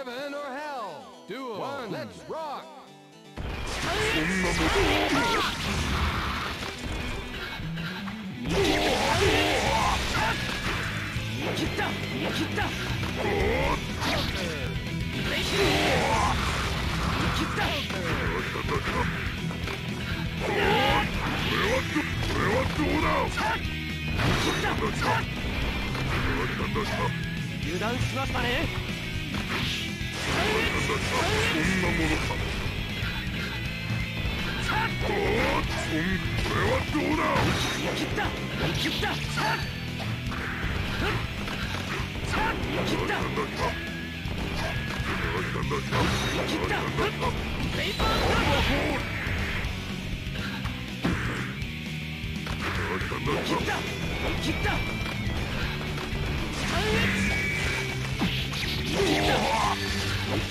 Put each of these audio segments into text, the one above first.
Heaven or hell? Duel. One. Let's rock. 切った切った切ったこれはどこれはなんだか油断しましたね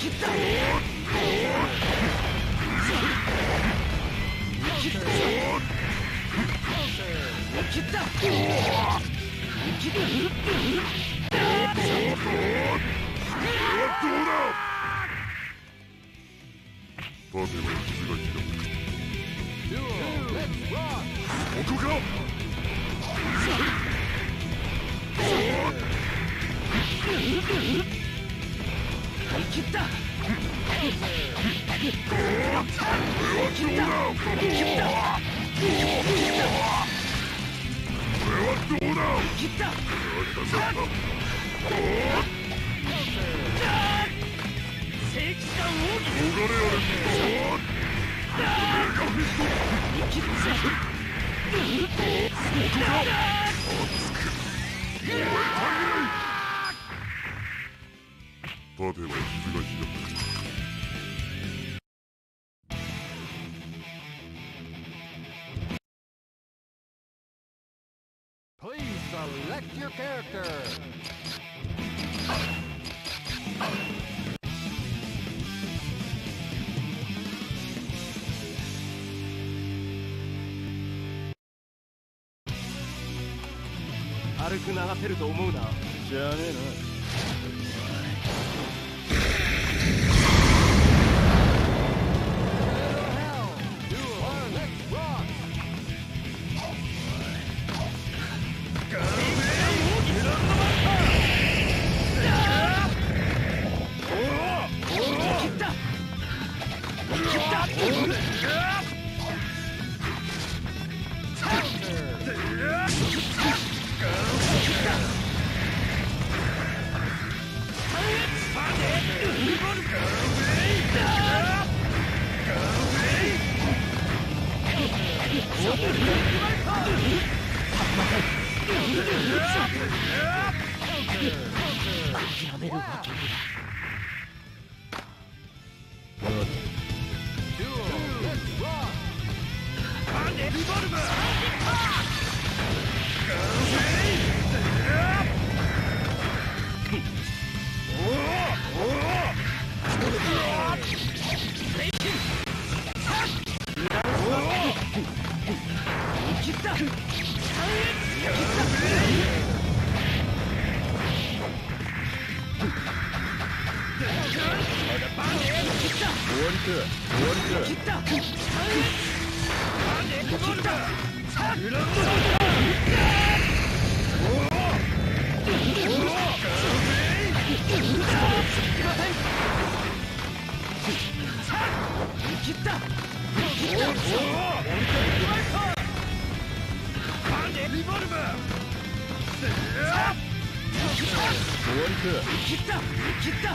切った切った立てば傷が開く Please select your character. 軽く流せると思うなじゃねえわりか切った切った切った切った終わりか。切った切った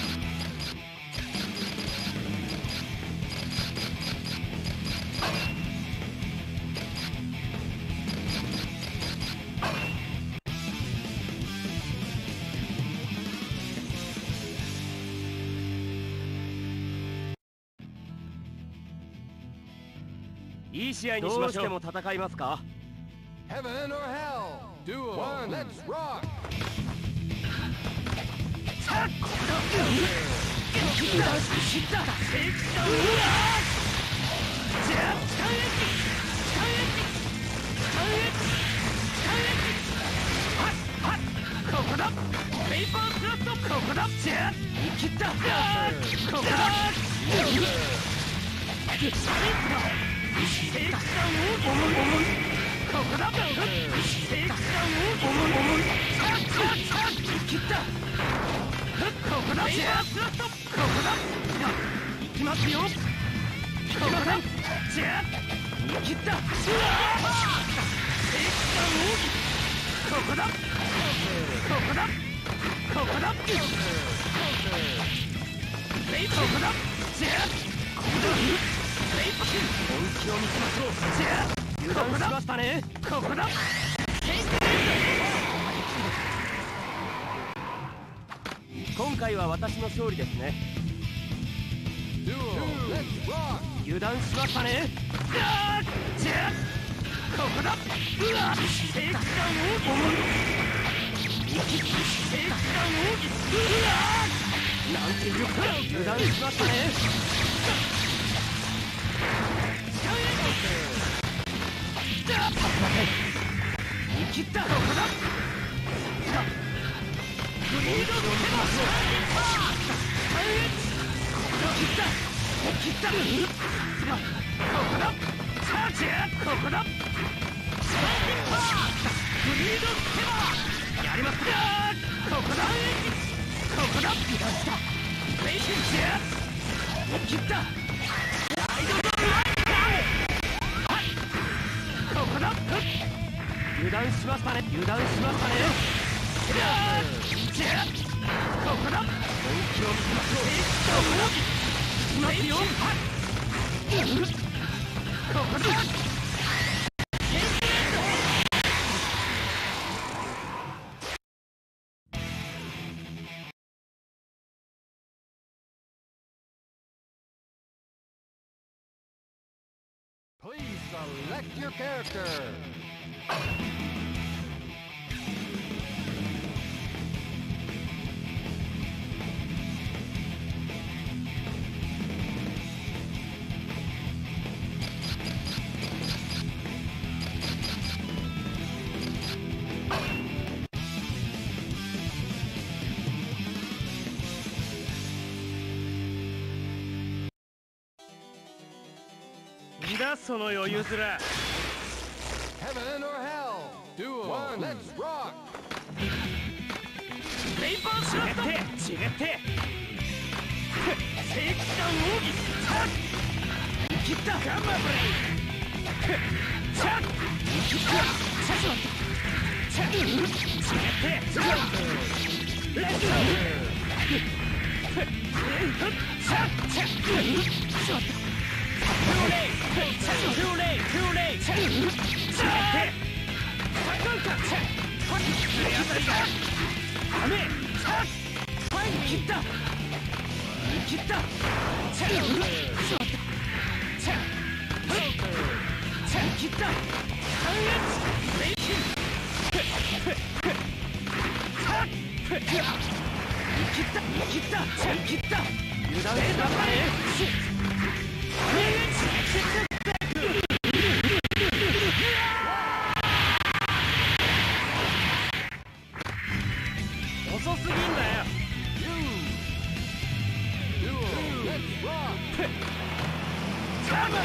いい試合にしましょうどうしても戦いますか？Heaven or hell. Duel. One. Let's rock. さあここだ。切った切ったセクションうわはっはっここだ。ペーパークラフトここだ。じゃあ切ったここだこだここだ。気を見せましょうじゃあ油断しましたねここだ。今回は私の勝利ですね.油断しましたね。ここだ。うわ。セクションを思うセクションを。うわ。なんていうか。油断しましたね切った。ここだグリードセバ切った切ったここださあじゃあここだスライディングパワーグリードセバやりますかここだここだ油断したレイキンじゃあ切った断しましたね。油断しましたねここだ本気を見せましょういきますよここだ Please select your character. だその余裕面 Heaven or hell. Duel. One. Let's rock. レイパーシュート。違って。違って正規感奥義さあ切った。ガンマブレイさあ切ったさしまったさあ違ってさあレッツゴーさあさあしま切った切ったさあしまったさあさあ切った半月レイキンさあ切った切ったさあ切った油断しまったね半月遅すぎんだよ。Duel. Let's rock. カバ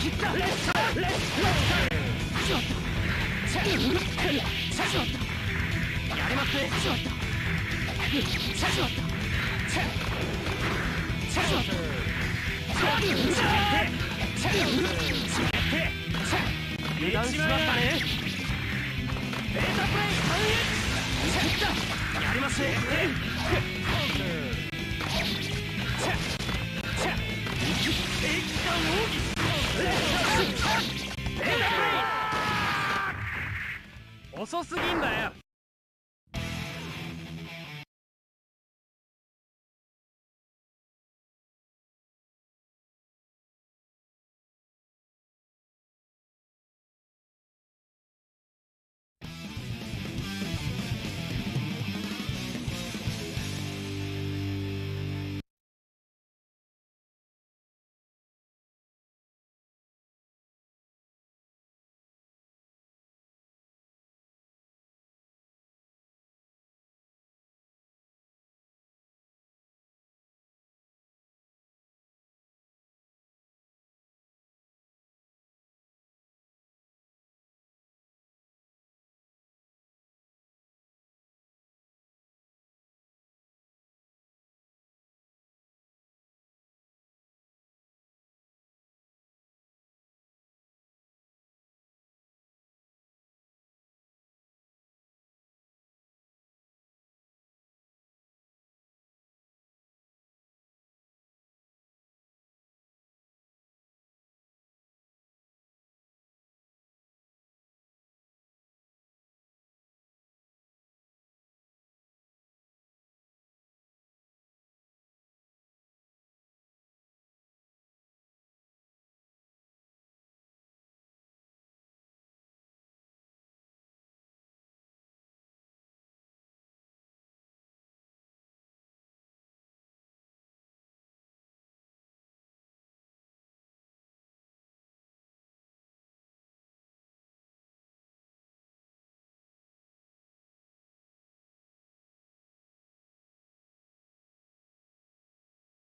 切ったレッツレッツレッツしまったさしまったやりますね遅すぎんだよ。